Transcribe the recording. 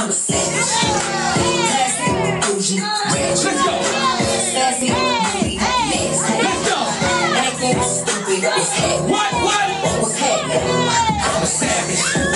I'm a savage. Classy, bougie, ratchet. Let's go. Let's go. What? What? What's happening? I'm a savage.